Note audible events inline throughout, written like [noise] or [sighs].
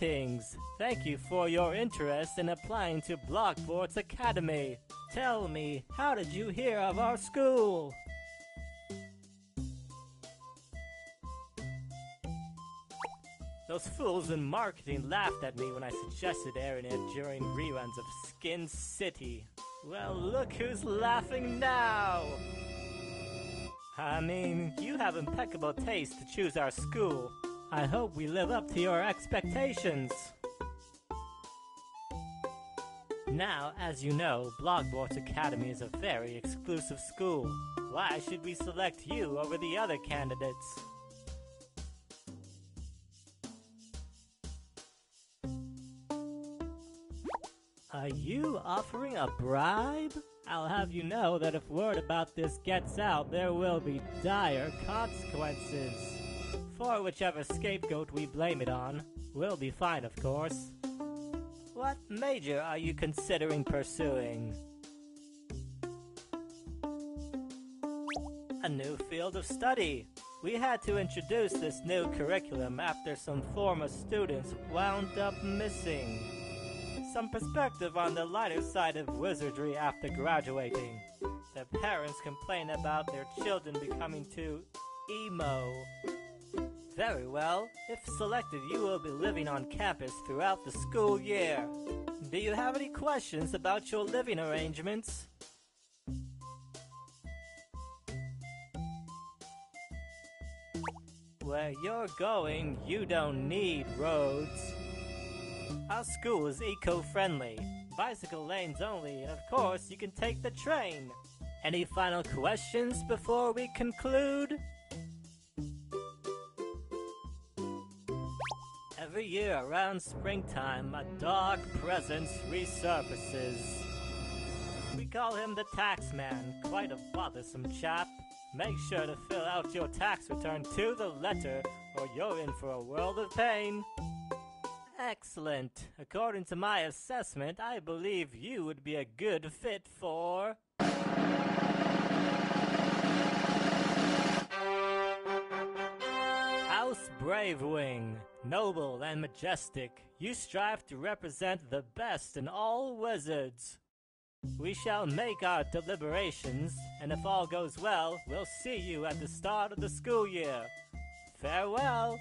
Greetings! Thank you for your interest in applying to Blockboards Academy. Tell me, how did you hear of our school? Those fools in marketing laughed at me when I suggested airing it during reruns of Skin City. Well, look who's laughing now! I mean, you have impeccable taste to choose our school. I hope we live up to your expectations. Now, as you know, Blogboards Academy is a very exclusive school. Why should we select you over the other candidates? Are you offering a bribe? I'll have you know that if word about this gets out, there will be dire consequences. For whichever scapegoat we blame it on, we'll be fine, of course. What major are you considering pursuing? A new field of study. We had to introduce this new curriculum after some former students wound up missing some perspective on the lighter side of wizardry after graduating. The parents complain about their children becoming too emo. Very well. If selected, you will be living on campus throughout the school year. Do you have any questions about your living arrangements? Where you're going, you don't need roads. Our school is eco-friendly, bicycle lanes only, and of course you can take the train. Any final questions before we conclude? Every year around springtime, a dark presence resurfaces. We call him the Taxman, quite a bothersome chap. Make sure to fill out your tax return to the letter, or you're in for a world of pain. Excellent. According to my assessment, I believe you would be a good fit for. House Bravewing. Noble and majestic, you strive to represent the best in all wizards. We shall make our deliberations, and if all goes well, we'll see you at the start of the school year. Farewell!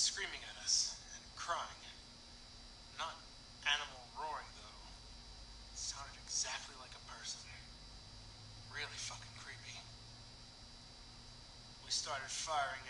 screaming at us and crying. Not animal roaring, though. It sounded exactly like a person. Really fucking creepy. We started firing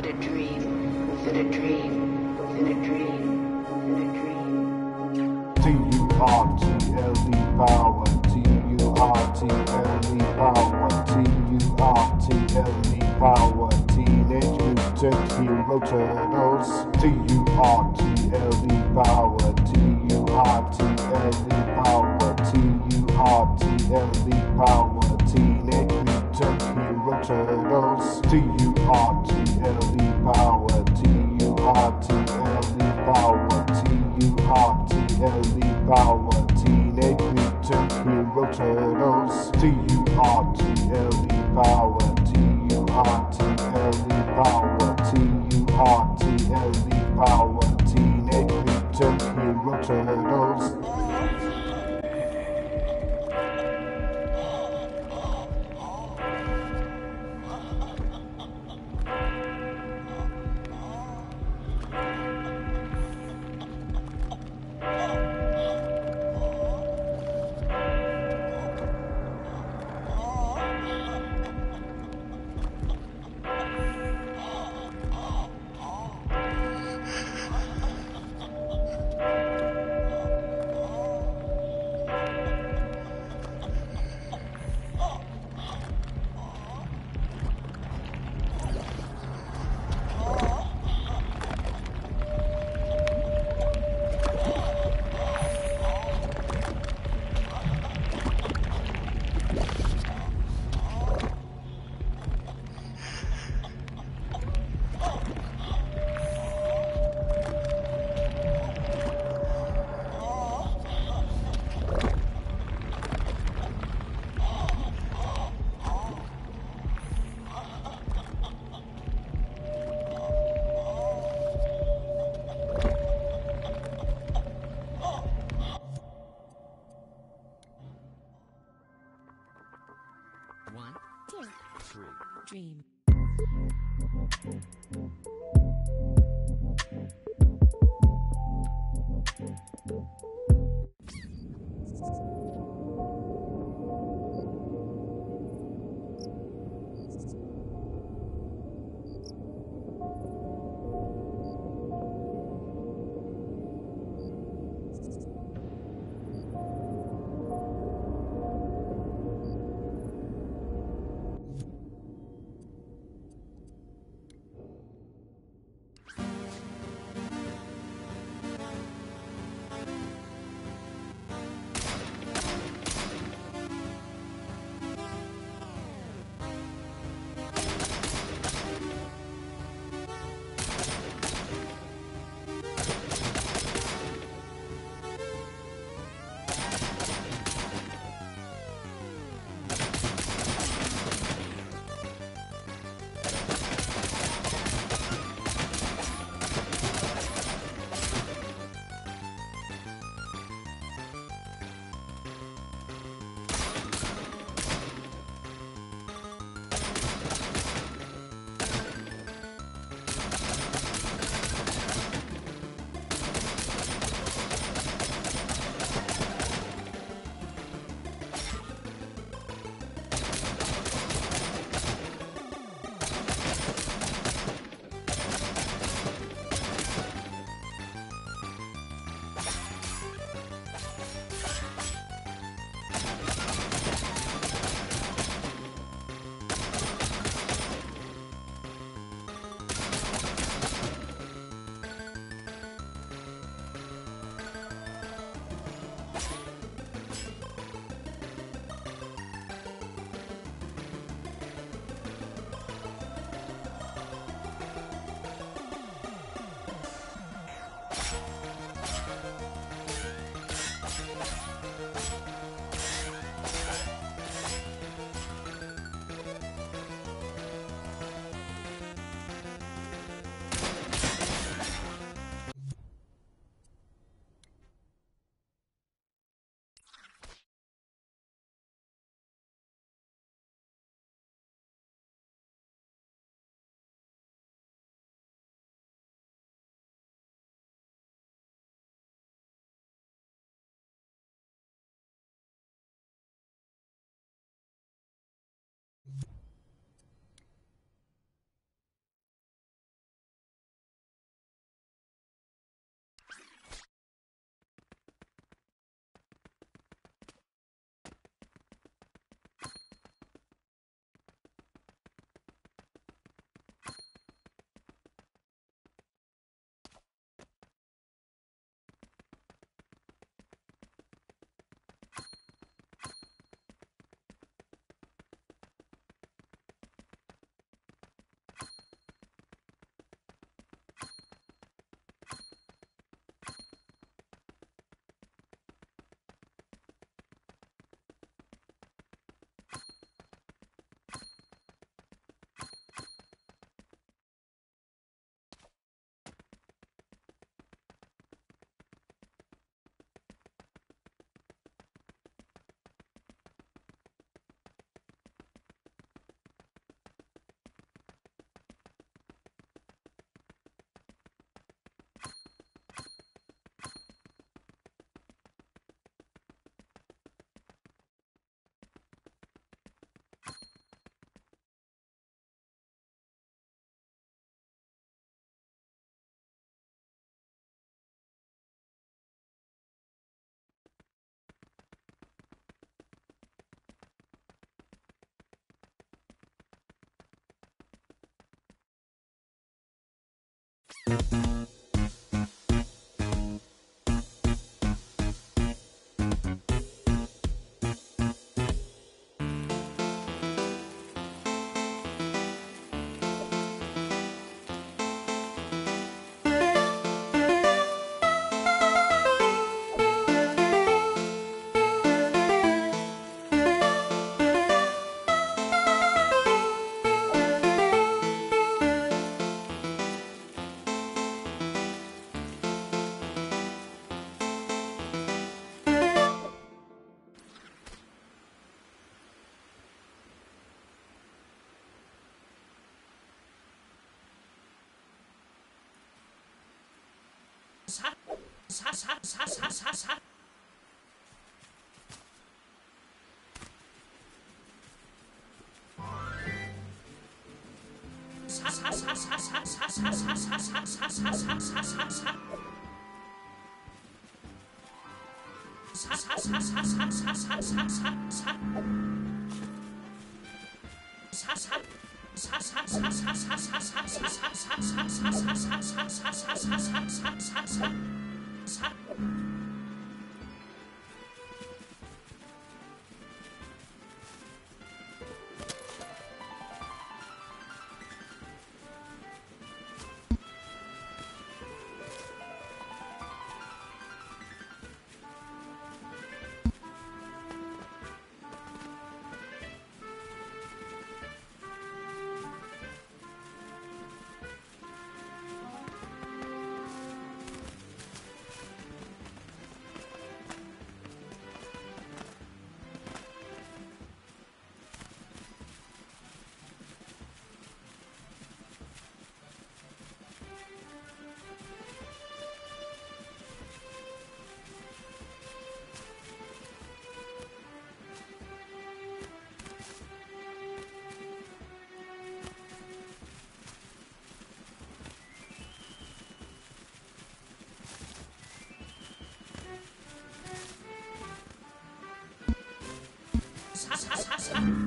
but a dream within a dream within a dream within a dream. T-U-R-T-L-E power, T-U-R-T-L-E power, T-U-R-T-L-E power, Teenage Mutant Hero Turtles, T-U-R-T-L-E power, T-U-R-T-L-E power, T-U-R-T-L-E power, Teenage Mutant Hero Turtles, T-U-R-T-L-E power, Teenage Mutant Hero T-U-R-T-L-E さささささささ Thank you.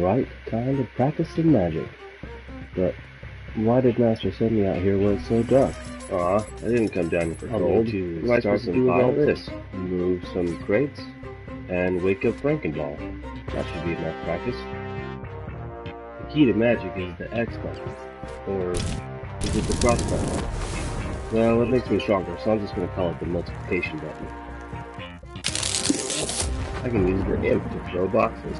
To practice some magic. But why did Master send me out here when it's so dark? Aw, I didn't come down here for I'll gold. to What am I start supposed to some do with all this? Move some crates, and wake up Frankendoll. That should be enough practice. The key to magic is the X button. Or is it the cross button? Well, it makes me stronger, so I'm just gonna call it the multiplication button. I can use the imp to throw boxes.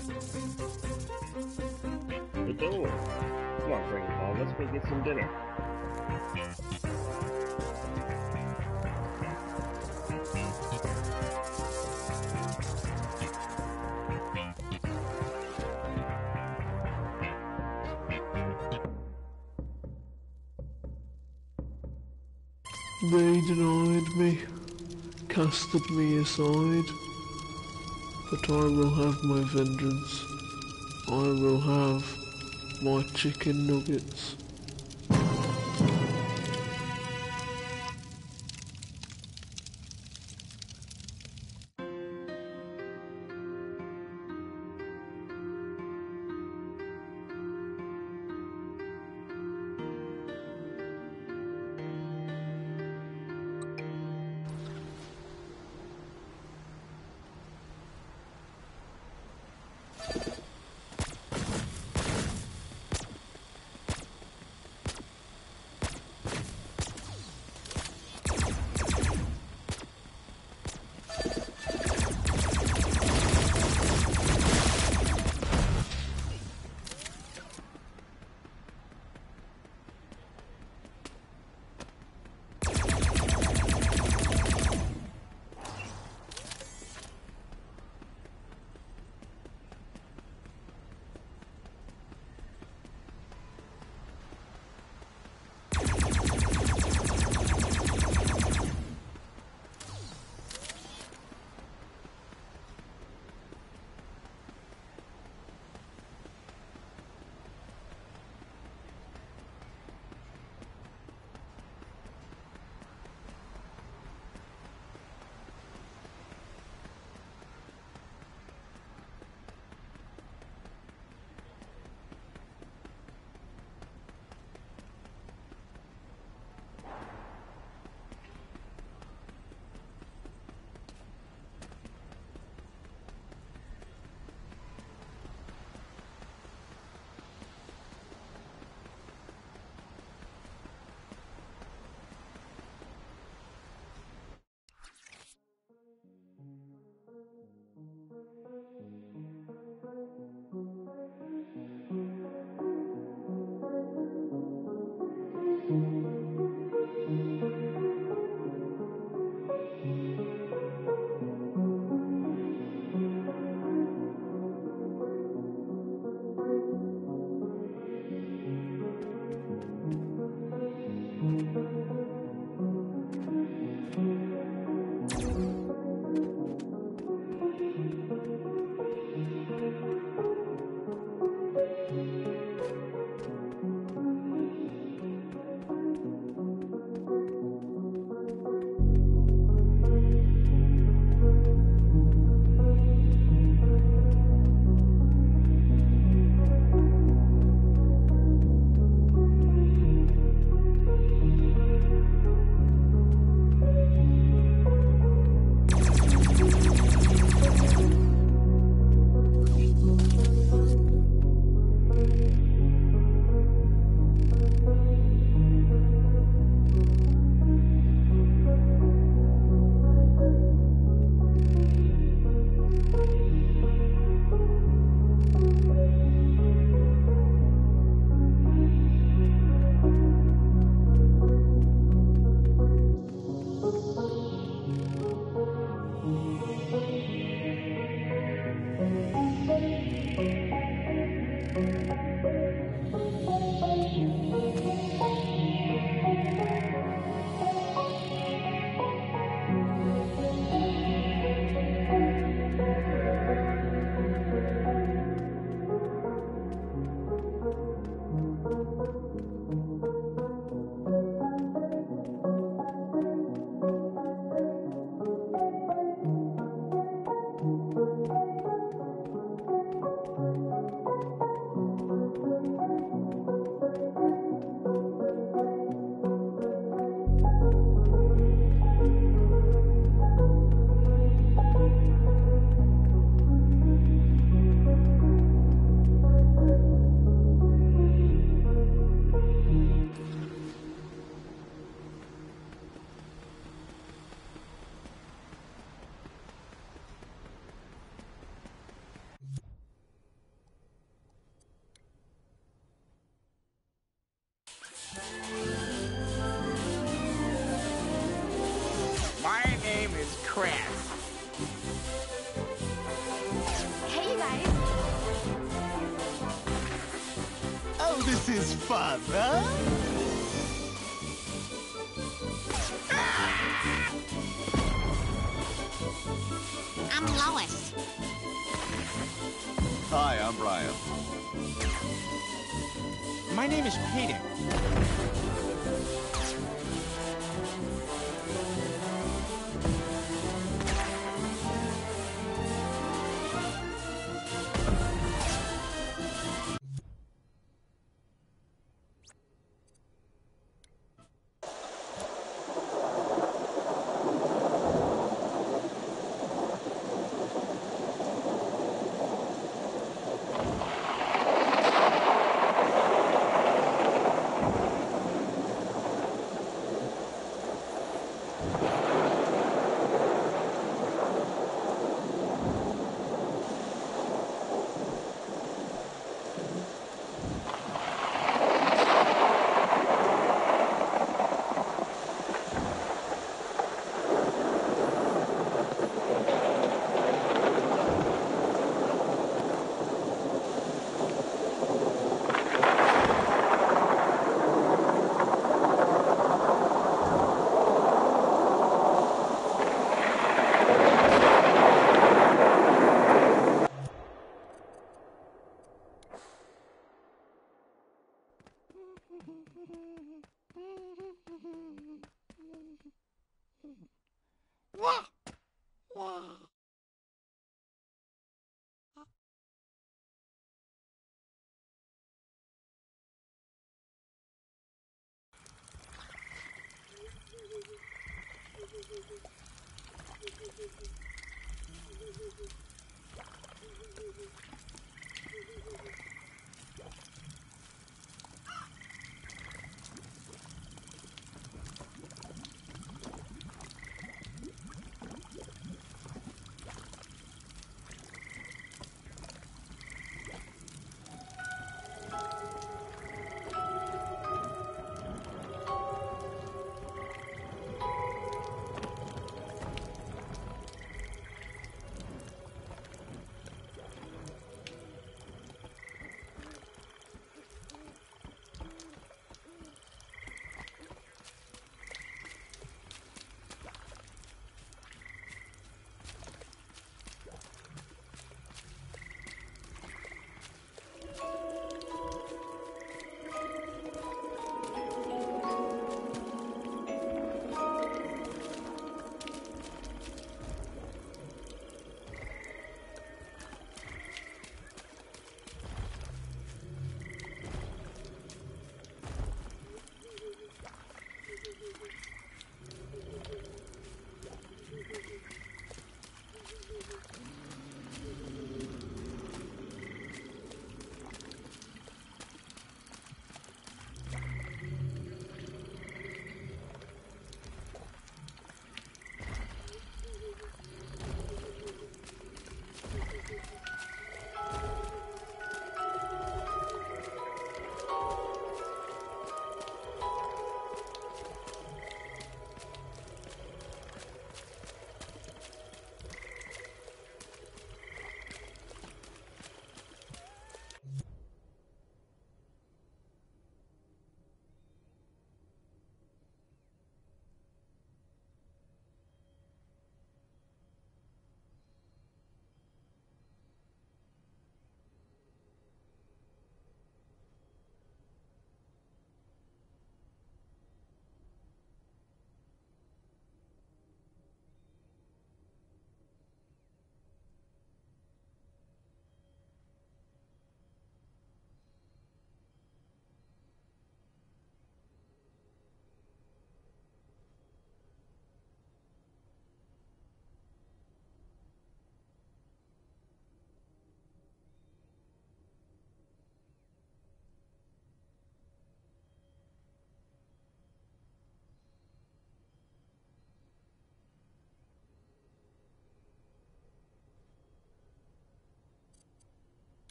The door. Come on, Frankenball, let's go get some dinner. They denied me, casted me aside, but I will have my vengeance. I will have my chicken nuggets. Is Mm-hmm.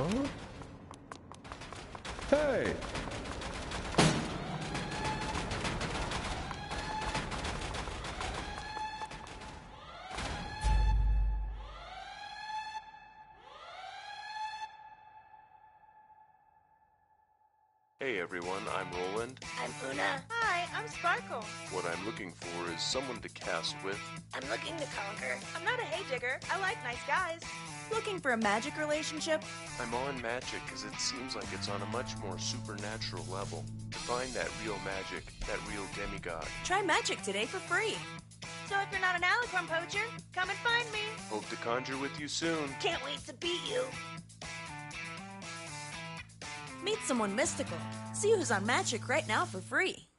Huh? Hey! Hey everyone, I'm Roland. I'm Una. Hi, I'm Sparkle. What I'm looking for is someone to cast with. I'm looking to conquer. I'm not a hay digger. I like nice guys. Looking for a magic relationship? I'm on magic because it seems like it's on a much more supernatural level. To find that real magic, that real demigod. Try magic today for free. So if you're not an alicorn poacher, come and find me. Hope to conjure with you soon. Can't wait to beat you. Meet someone mystical. See who's on magic right now for free.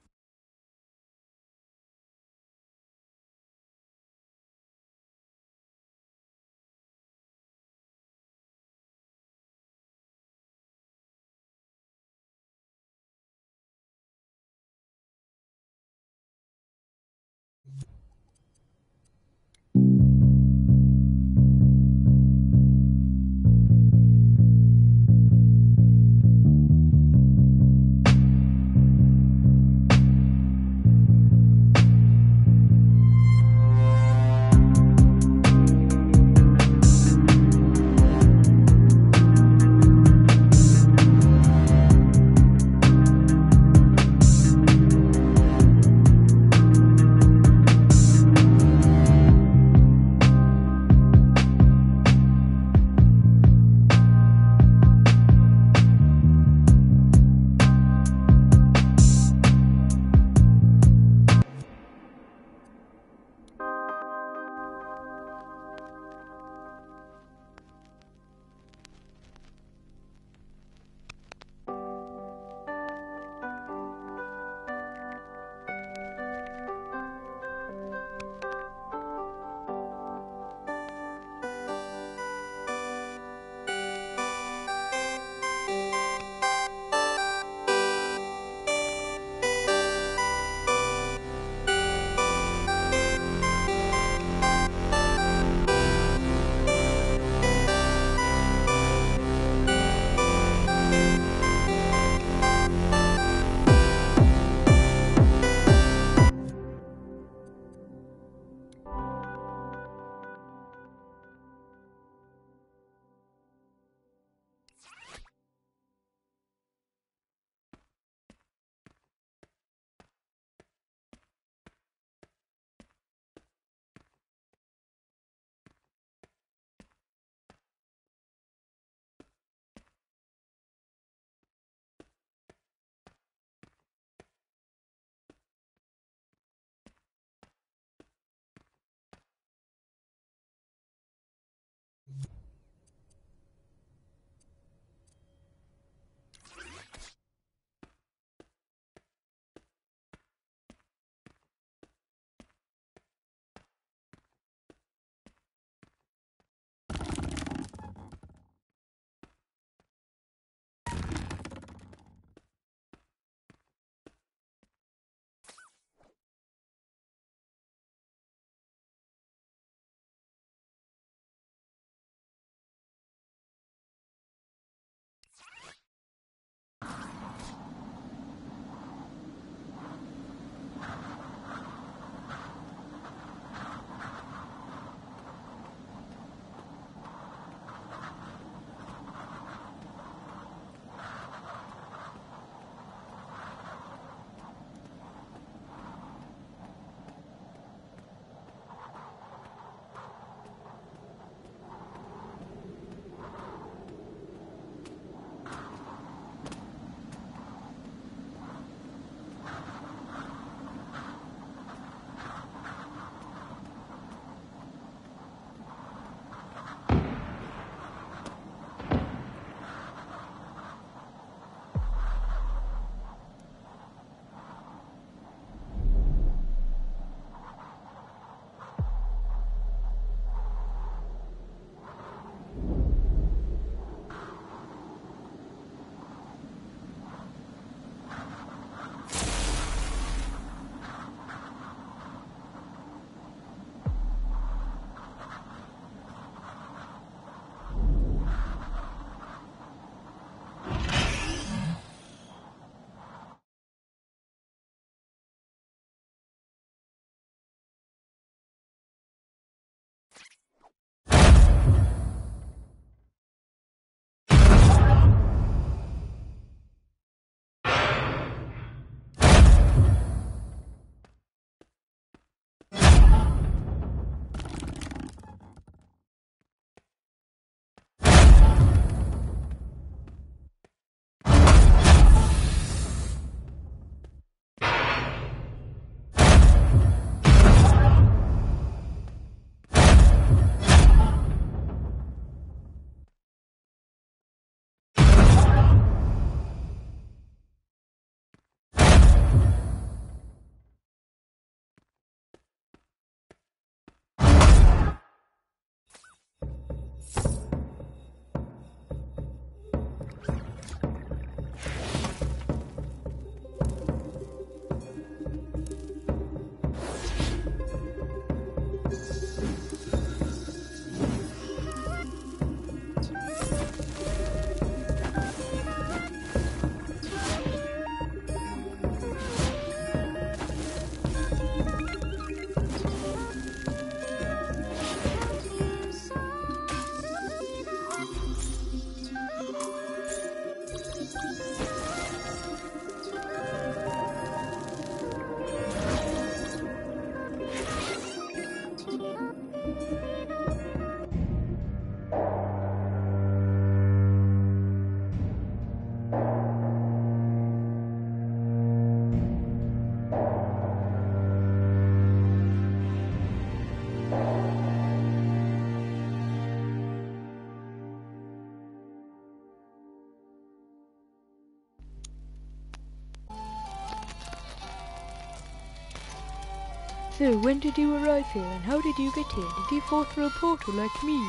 So, when did you arrive here and how did you get here? Did you fall through a portal like me?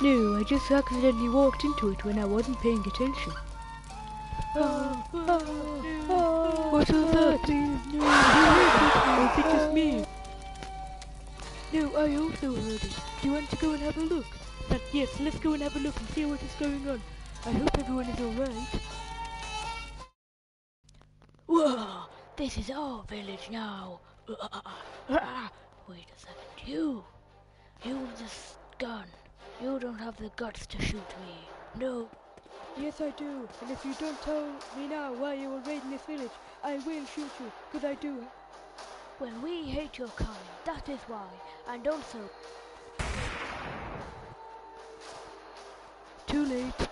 No, I just accidentally walked into it when I wasn't paying attention. Ah, ah, ah, what was that? No, I think it's me. No, I also heard it. Do you want to go and have a look? But yes, let's go and have a look and see what is going on. I hope everyone is alright. Whoa! This is our village now. Wait a second, you. You with this gun. You don't have the guts to shoot me. No. Yes, I do. And if you don't tell me now why you were raiding this village, I will shoot you, because I do. Well, we hate your kind. That is why. And also... Too late.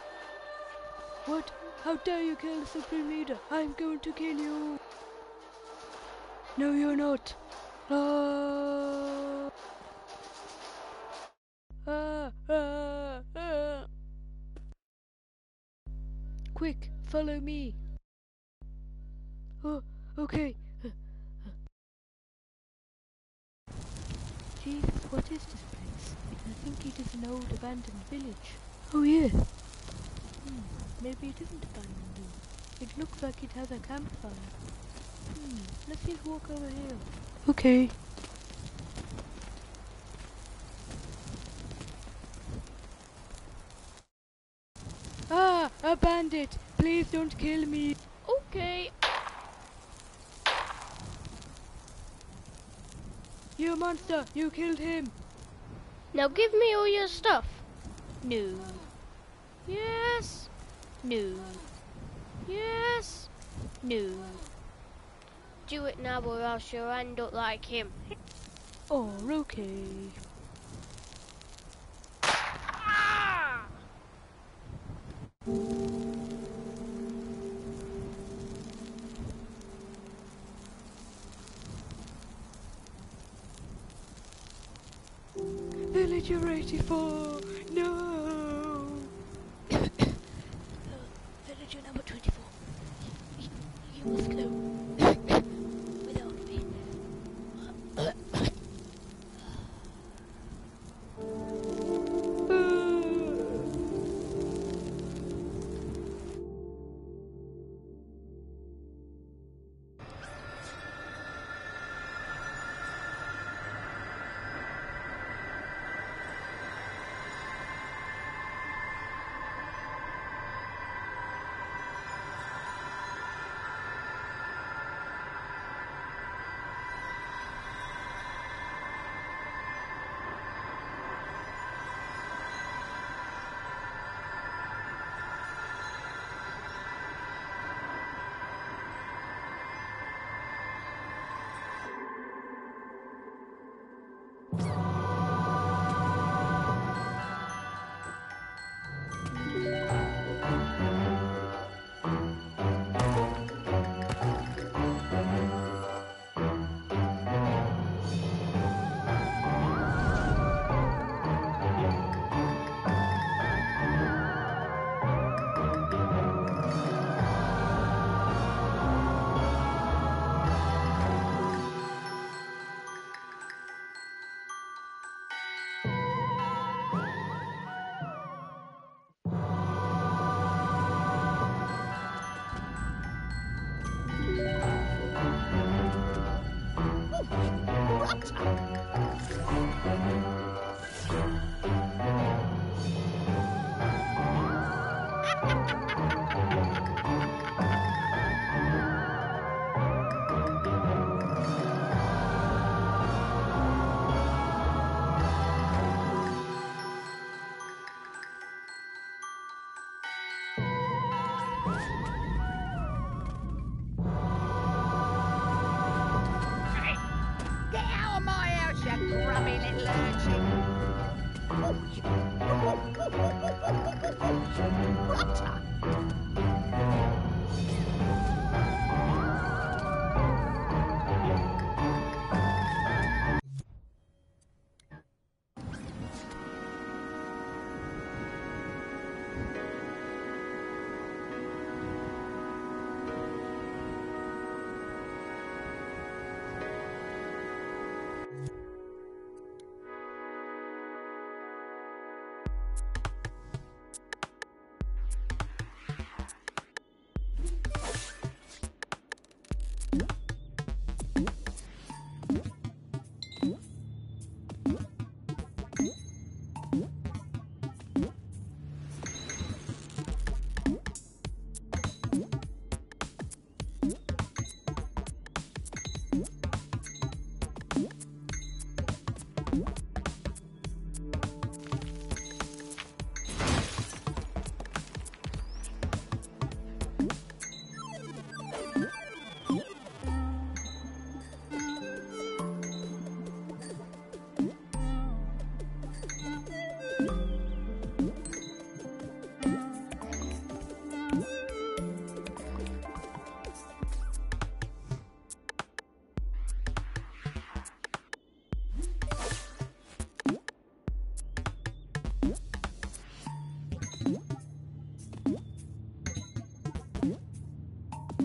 What? How dare you kill the Supreme Leader? I'm going to kill you. No, you're not. Ah. Ah, ah, ah. Quick, follow me. Oh, okay. Jesus, what is this place? I think it is an old abandoned village. Oh yeah. Hmm, maybe it isn't abandoned. It looks like it has a campfire. Hmm, let's just walk over here. Okay. Ah, a bandit! Please don't kill me. Okay. You monster! You killed him! Now give me all your stuff. No. Yes. No. Yes. No. Do it now or else you'll end up like him. Oh, okay. Villager 84! No! [coughs] Uh, Villager number 24. Y- You must go.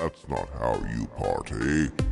That's not how you party.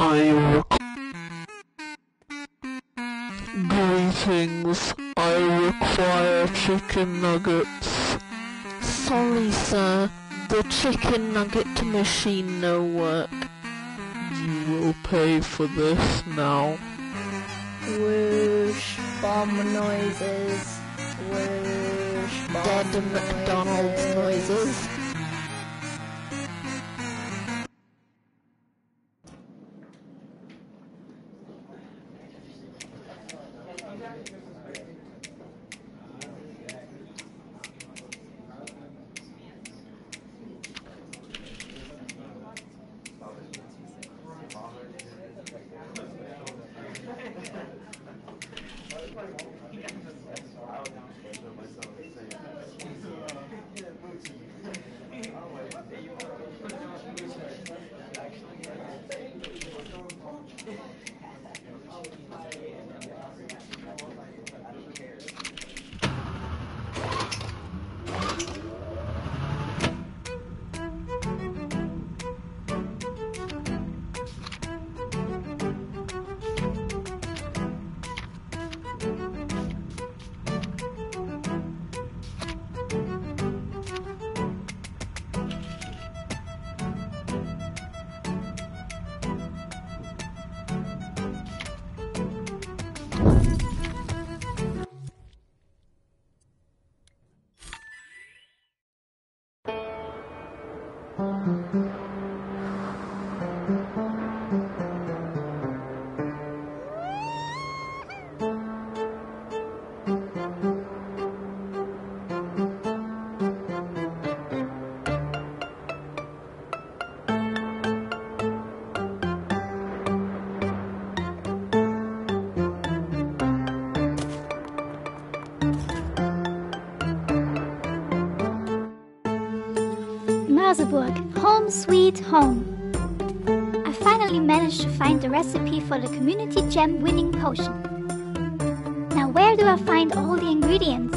Oh, Greetings, I require chicken nuggets. Sorry, sir. The chicken nugget machine no work. You will pay for this now. Whoosh, bomb noises. Whoosh, Dead McDonald's noises. Home sweet home. I finally managed to find the recipe for the Community Gem winning potion. Now, where do I find all the ingredients?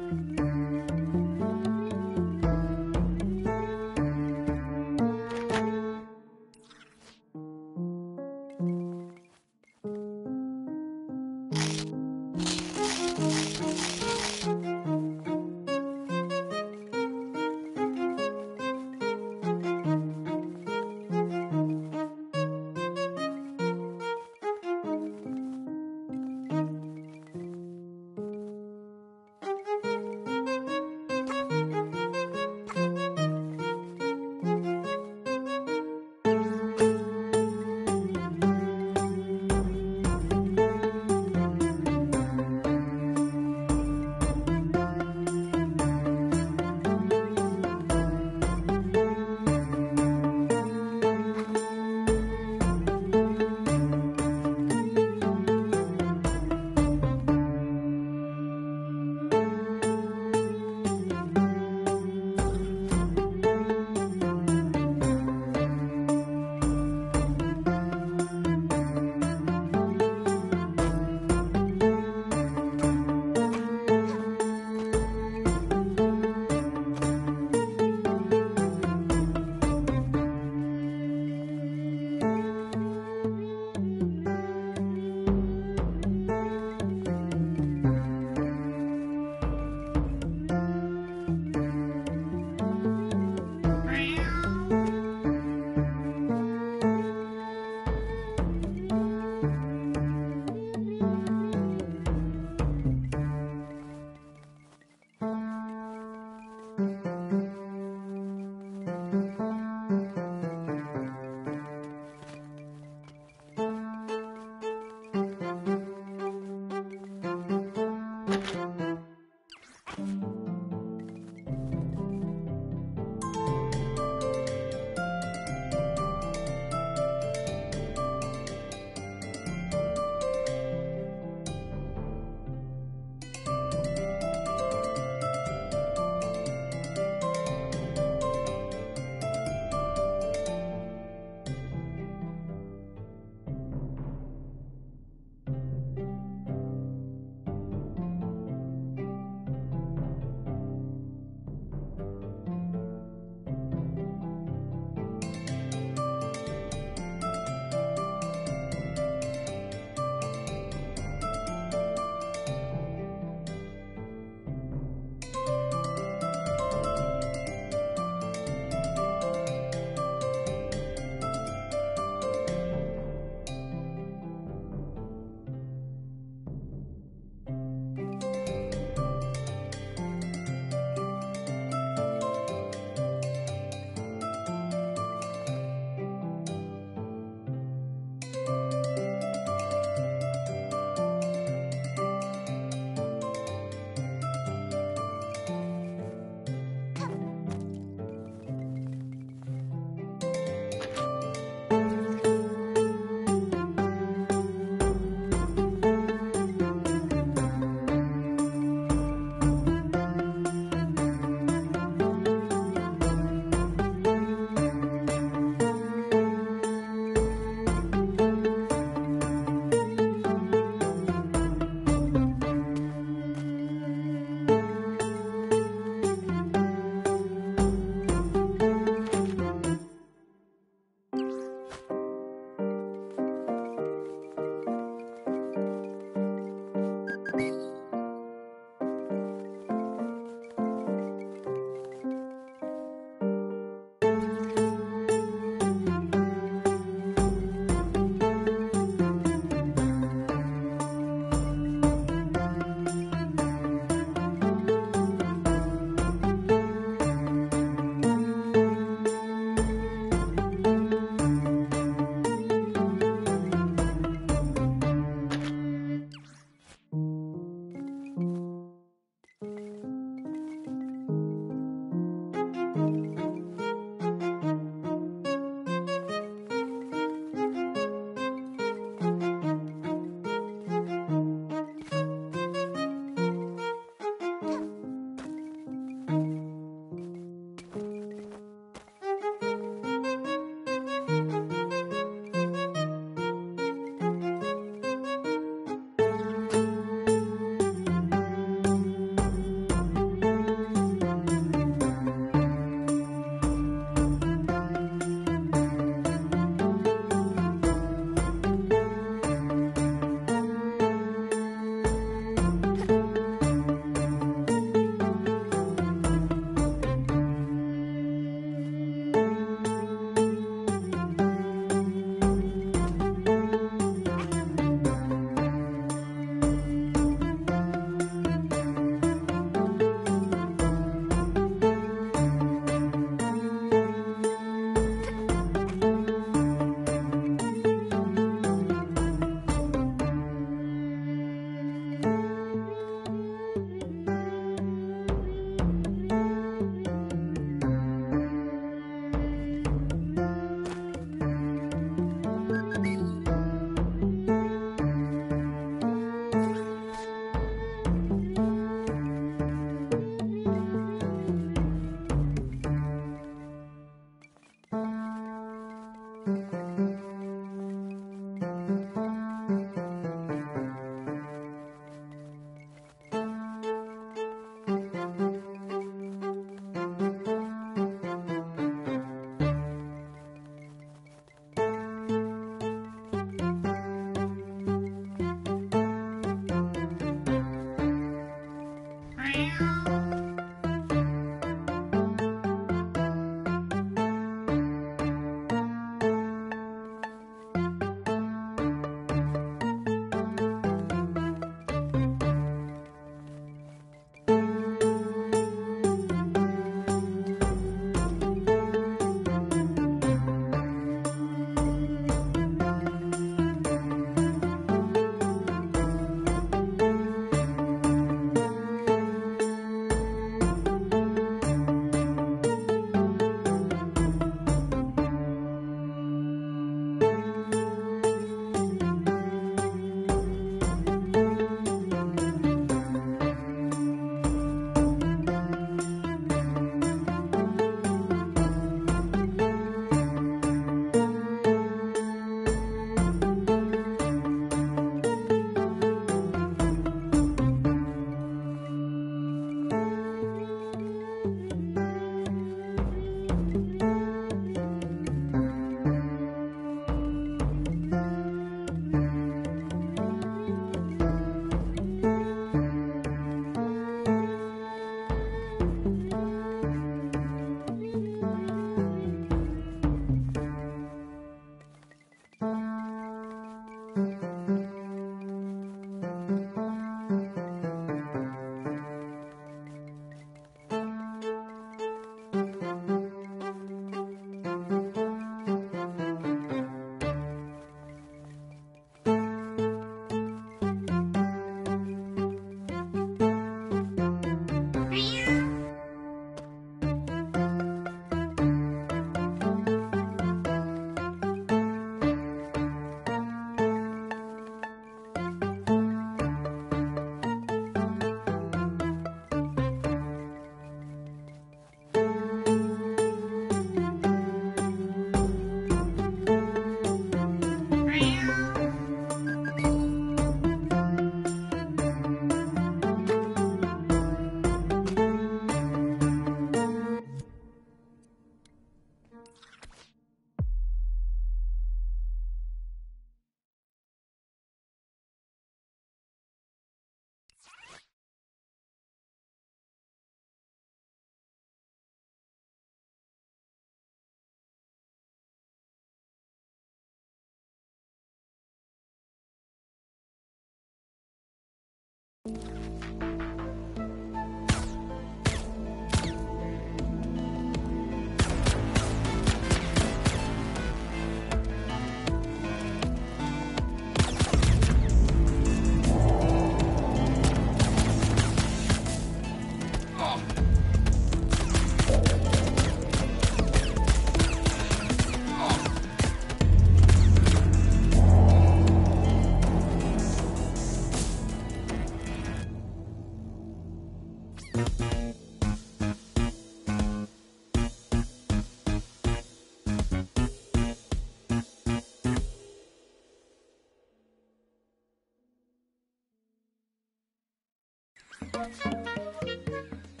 フフフフ。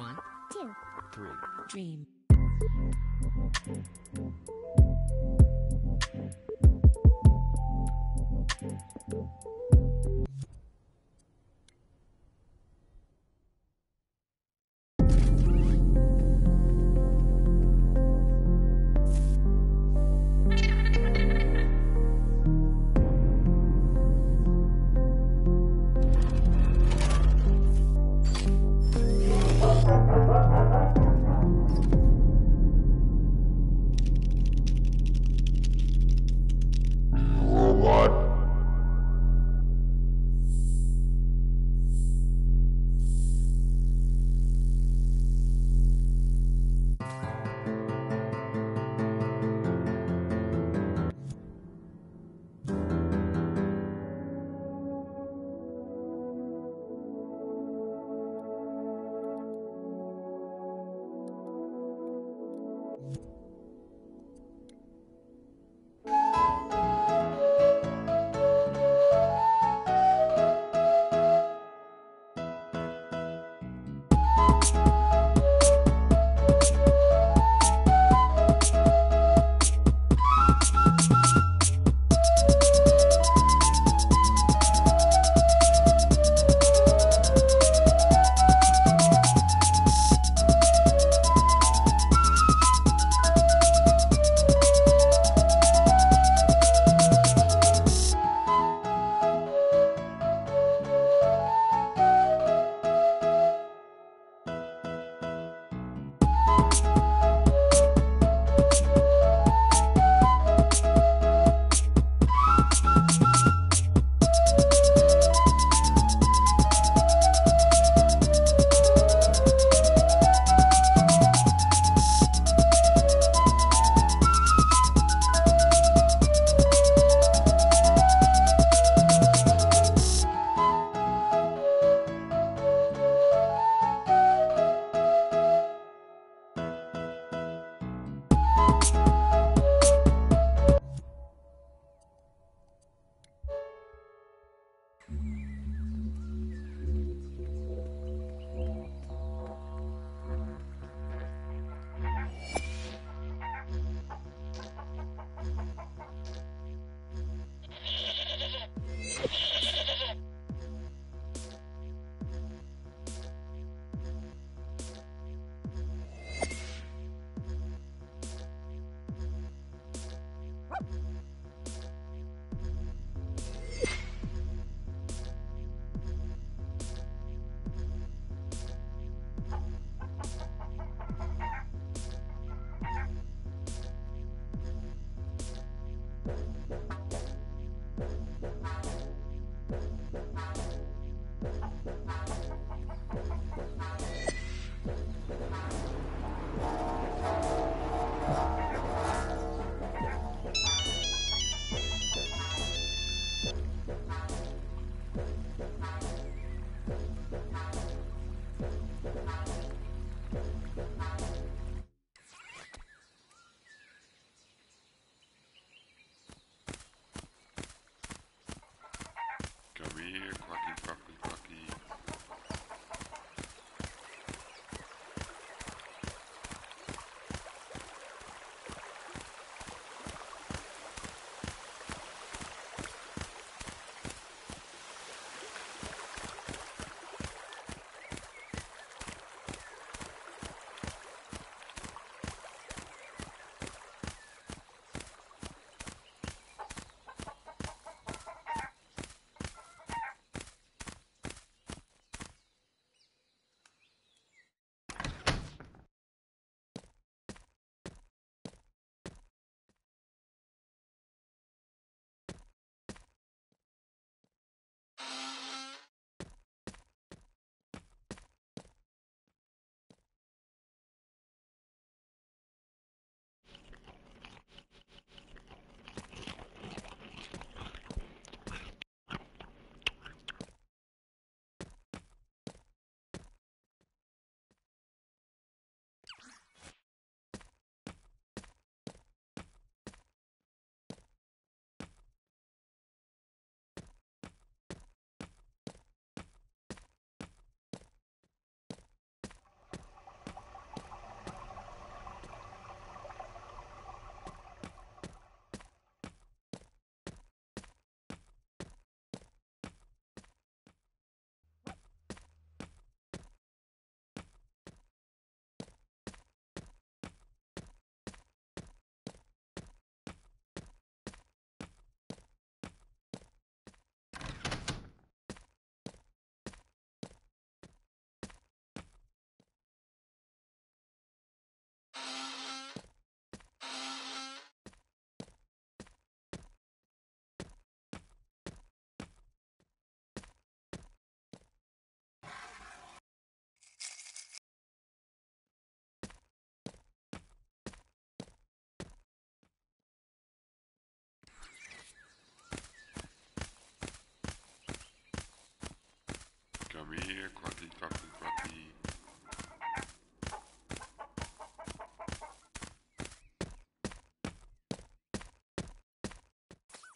One, two, three. dream.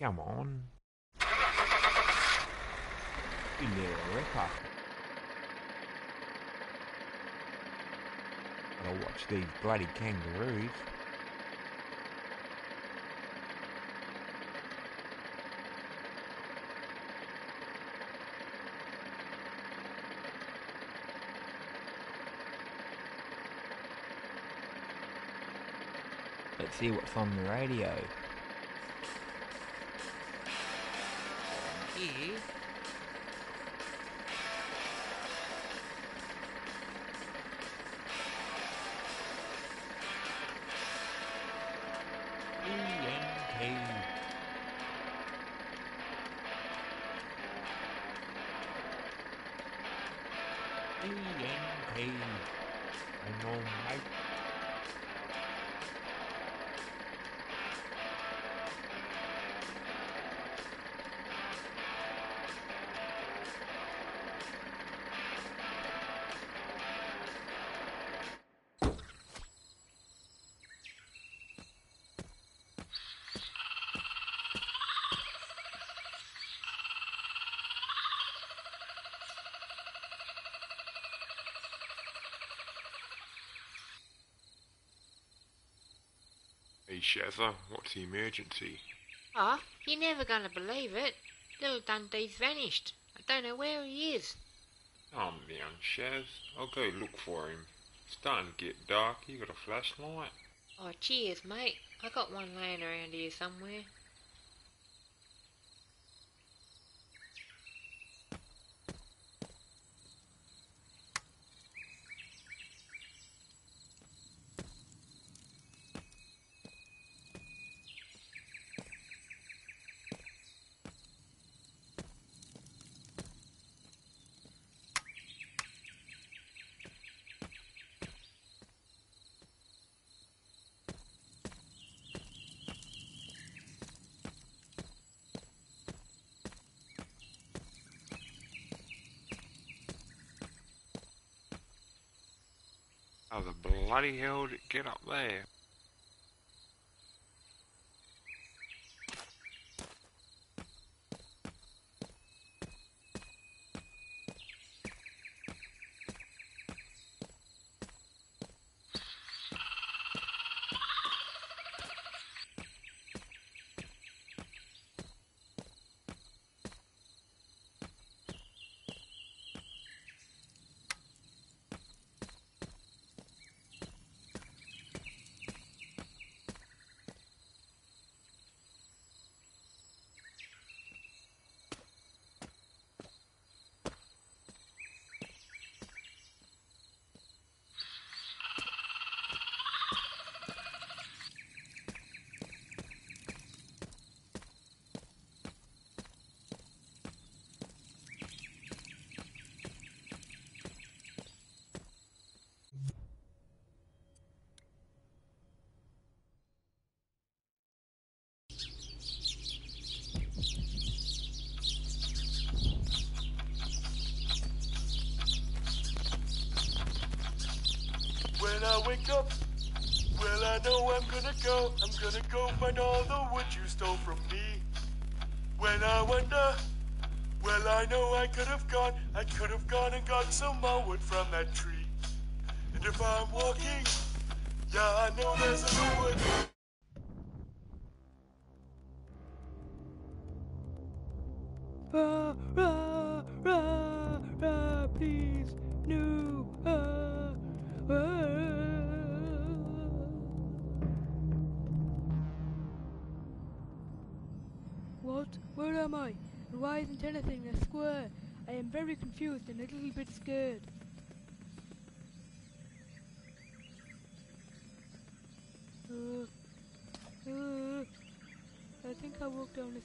Come on. You little ripper. Gotta watch these bloody kangaroos. Let's see what's on the radio. Here. Shazza, what's the emergency? Oh, you're never gonna believe it. Little Dundee's vanished. I don't know where he is. Calm down, Shaz. I'll go look for him. It's starting to get dark. You got a flashlight? Oh, cheers, mate. I got one laying around here somewhere. How the bloody hell get up there? I wake up, well, I know I'm gonna go. I'm gonna go find all the wood you stole from me. When I wonder, well, I know I could have gone. I could have gone and got some more wood from that tree. And if I'm walking, yeah, I know there's a wood. Ah, ah, ah, ah, please, no, ah, ah. Where am I? And why isn't anything a square? I am very confused and a little bit scared. Uh, uh, I think I walked down this.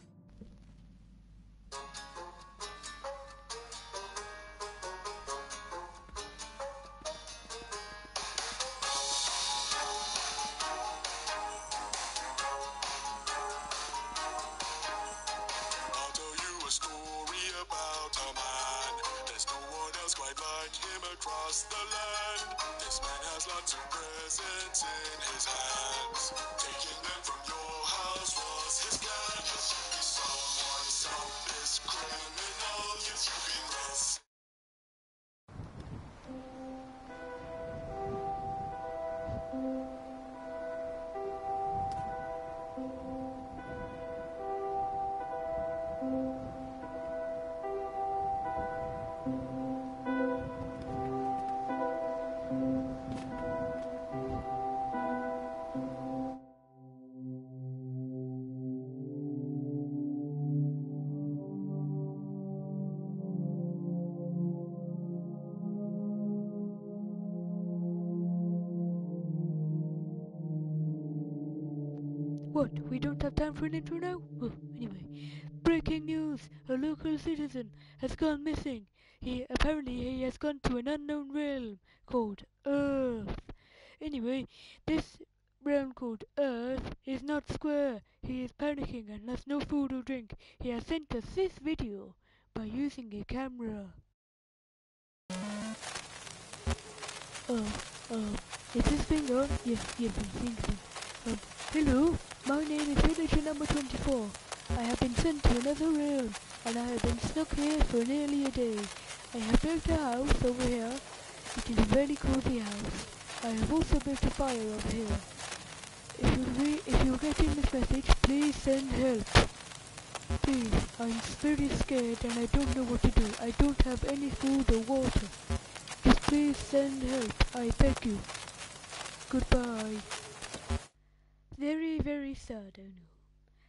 What? We don't have time for an intro now? Oh, anyway. Breaking news! A local citizen has gone missing. He apparently he has gone to an unknown realm called Earth. Anyway, this realm called Earth is not square. He is panicking and has no food or drink. He has sent us this video by using a camera. Uh, uh, is this thing on? Yes, yes, I think so. Um, hello, my name is villager number 24. I have been sent to another realm, and I have been stuck here for nearly a day. I have built a house over here. It is a very cozy house. I have also built a fire over here. If you re- if you're getting this message, please send help. Please, I'm very scared and I don't know what to do. I don't have any food or water. Just please send help. I beg you. Goodbye. Very, very sad, I know.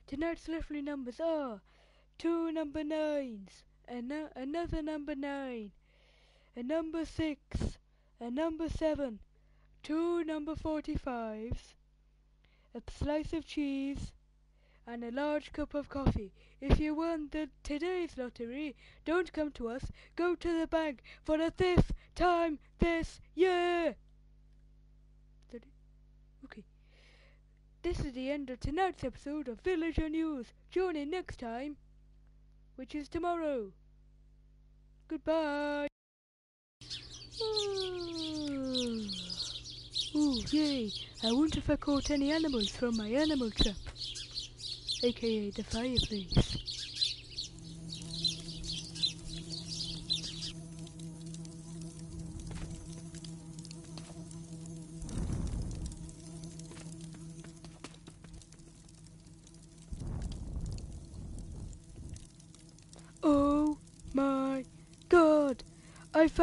Tonight's lovely numbers are two number nines, and another number nine, a number six, a number seven, two number forty fives, a slice of cheese, and a large cup of coffee. If you won the today's lottery, don't come to us. Go to the bank for the fifth time this year. Okay. This is the end of tonight's episode of Villager News. Join in next time, which is tomorrow. Goodbye. [sighs] Ooh, yay. I wonder if I caught any animals from my animal trap aka the fireplace.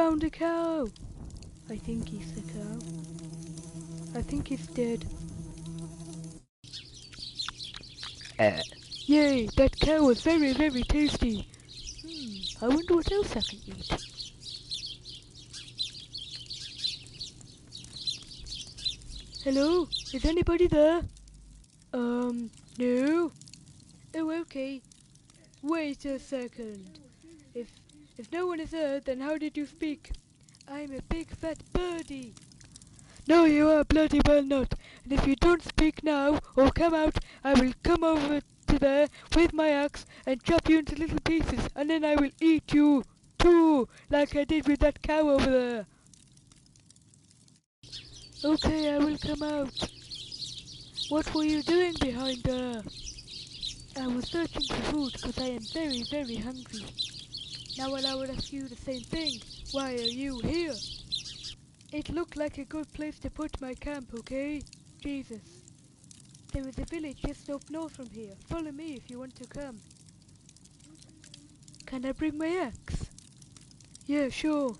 Found a cow! I think he's the cow. I think he's dead. Uh, yay, that cow was very, very tasty. Hmm, I wonder what else I can eat. Hello? Is anybody there? Um, no? Oh, okay. Wait a second. If, no one is there, then how did you speak? I'm a big fat birdie. No, you are bloody well not. And if you don't speak now, or come out, I will come over to there with my axe and chop you into little pieces, and then I will eat you, too, like I did with that cow over there. Okay, I will come out. What were you doing behind there? I was searching for food because I am very, very hungry. Now well, I will ask you the same thing. Why are you here? It looked like a good place to put my camp, okay? Jesus. There is a village just up north from here. Follow me if you want to come. Can I bring my axe? Yeah, sure.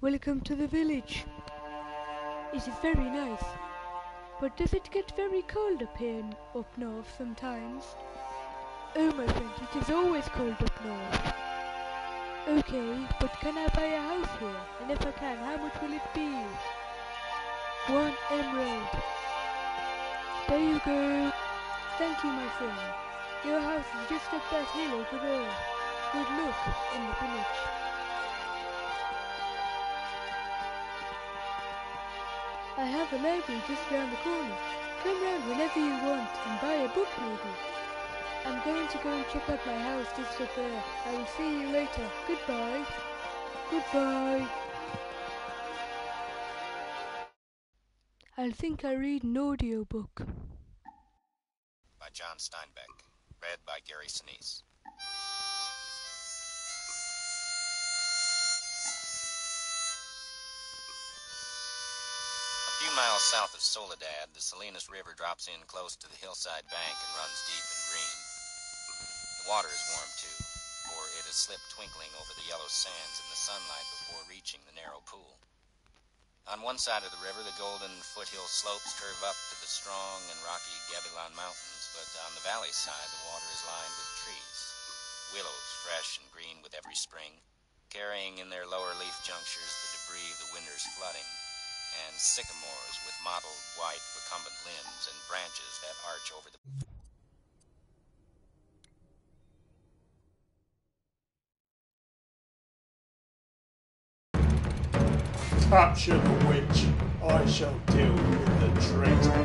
Welcome to the village. It is very nice. But does it get very cold up here up north sometimes? Oh my friend, it is always cold up north. Okay, but can I buy a house here? And if I can, how much will it be? One emerald. There you go. Thank you, my friend. Your house is just up that hill over there. Good luck in the village. I have a library just round the corner. Come round whenever you want and buy a book maybe. I'm going to go and check out my house just up there. I will see you later. Goodbye. Goodbye. I think I read an audio book. By John Steinbeck. Read by Gary Sinise. Few miles south of Soledad, the Salinas River drops in close to the hillside bank and runs deep and green. The water is warm too, for it has slipped twinkling over the yellow sands in the sunlight before reaching the narrow pool. On one side of the river, the golden foothill slopes curve up to the strong and rocky Gabilan Mountains, but on the valley side, the water is lined with trees, willows fresh and green with every spring, carrying in their lower leaf junctures the debris of the winter's flooding and sycamores with mottled white recumbent limbs and branches that arch over the Capture the witch. I shall deal with the traitor.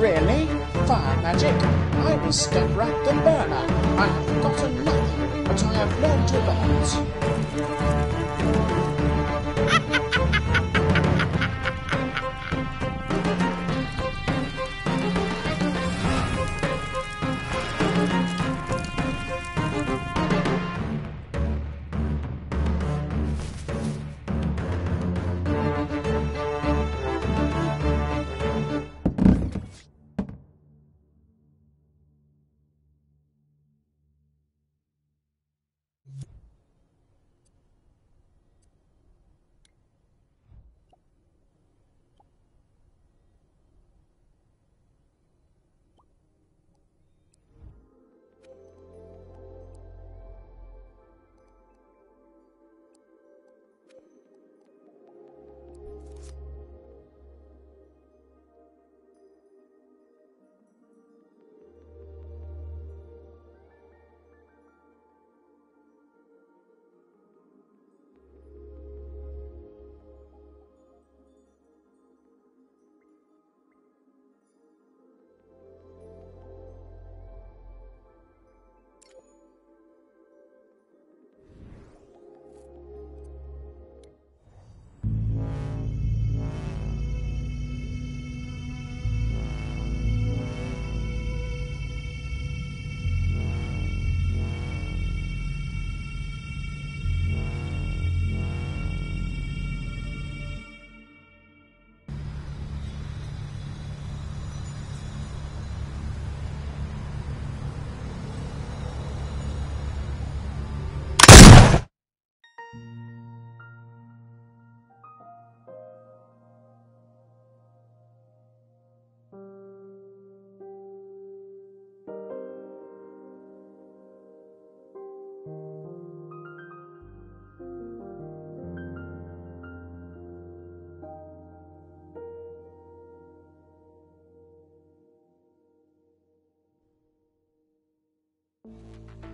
Really? Fire magic? I was step right the burner. I have learned a lot. あ!